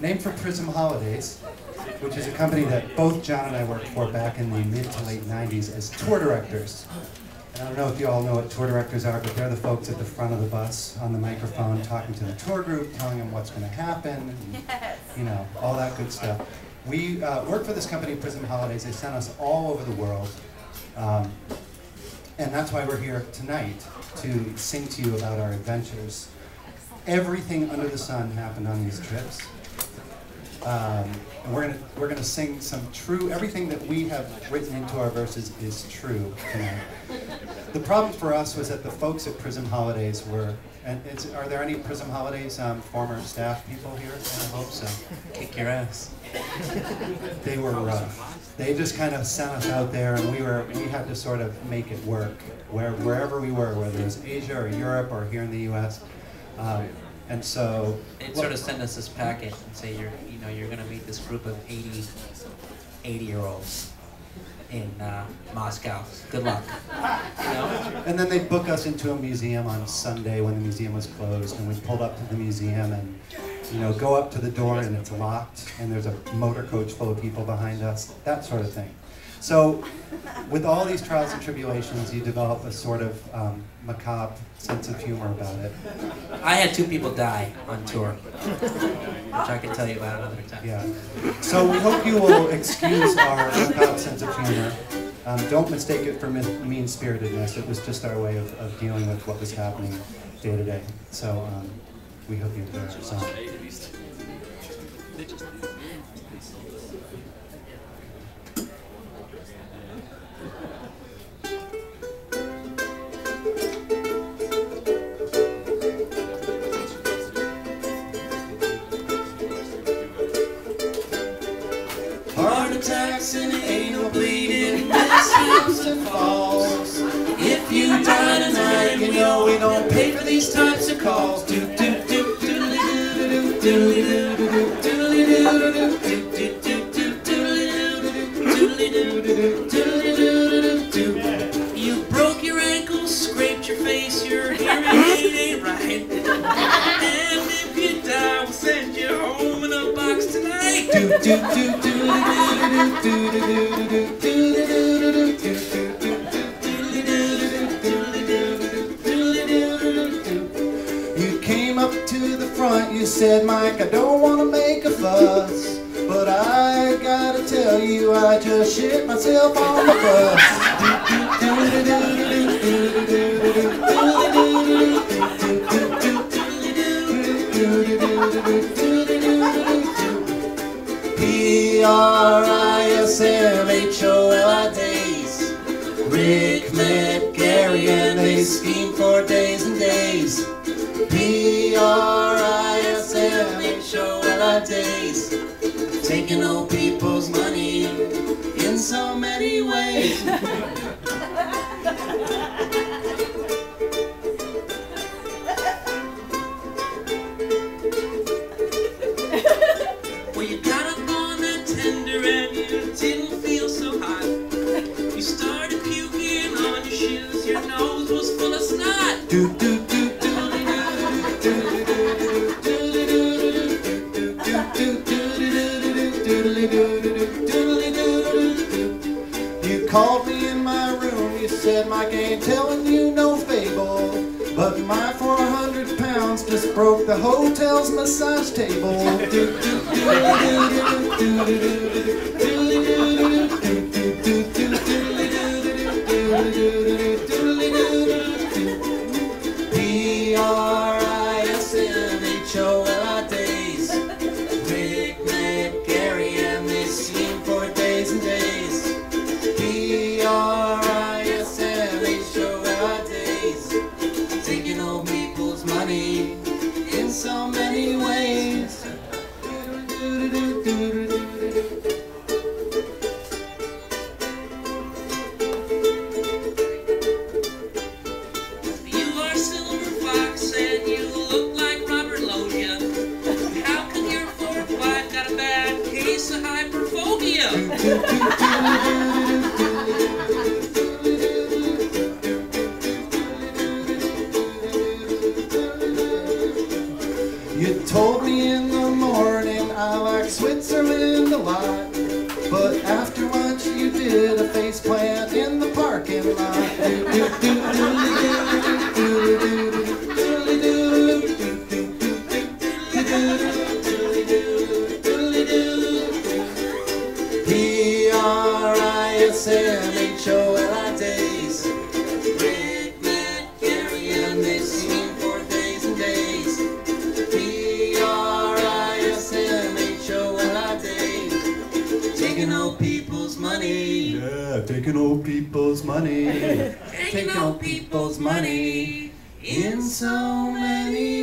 named for Prism Holidays, which is a company that both John and I worked for back in the mid to late 90s as tour directors. And I don't know if you all know what tour directors are, but they're the folks at the front of the bus on the microphone talking to the tour group, telling them what's going to happen, and, Yes. you know, all that good stuff. We uh, work for this company, Prism Holidays. They sent us all over the world. Um, and that's why we're here tonight, to sing to you about our adventures. Everything under the sun happened on these trips. Um, and we're gonna, we're gonna sing some true, everything that we have written into our verses is true tonight. The problem for us was that the folks at Prism Holidays were, and it's, are there any Prism Holidays um, former staff people here? I hope so. Kick your ass. They were rough. They just kind of sent us out there, and we were we had to sort of make it work where wherever we were, whether it was Asia or Europe or here in the U.S. Um, and so They'd sort of send us this packet and say you're, you know, you're gonna meet this group of 80, 80 year olds in uh, Moscow. Good luck. You know? And then they'd book us into a museum on Sunday when the museum was closed, and we pulled up to the museum and, you know, go up to the door and it's locked, and there's a motor coach full of people behind us, that sort of thing. So, with all these trials and tribulations, you develop a sort of um, macabre sense of humor about it. I had two people die on tour, which I can tell you about another time. Yeah. So we hope you will excuse our macabre sense of humor. Um, don't mistake it for mean spiritedness. It was just our way of, of dealing with what was happening day to day. So um, we hope you enjoy our song. Attacks and no bleeding, this house and falls. If you die tonight, you know we don't pay for these types of calls. Do do do do do do do doo doodly doo doodly doo doo doo. You broke your ankle, scraped your face, your hearing aid ain't right. And if you die, we'll send you home in a box tonight. Do do do do You came up to the front, you said, Mike, I don't want to make a fuss. But I gotta tell you, I just shit myself on the bus. P-R-I-S-M-H-O-L-I-Days Rick met Gary and they schemed for days and days. P-R-I-S-M-H-O-L-I-Days Taking old people's money in so many ways You called me in my room, you said my ain't telling you no fable. But my 400 pounds just broke the hotel's massage table You told me in the morning I like Switzerland a lot. But after lunch, you did a face plant in the parking lot. P-R-I-S-M-H-O-L-I days Rick, Matt, Gary, and they for days and days. Taking old people's money. Yeah, taking old people's money. Taking old people's money. In so many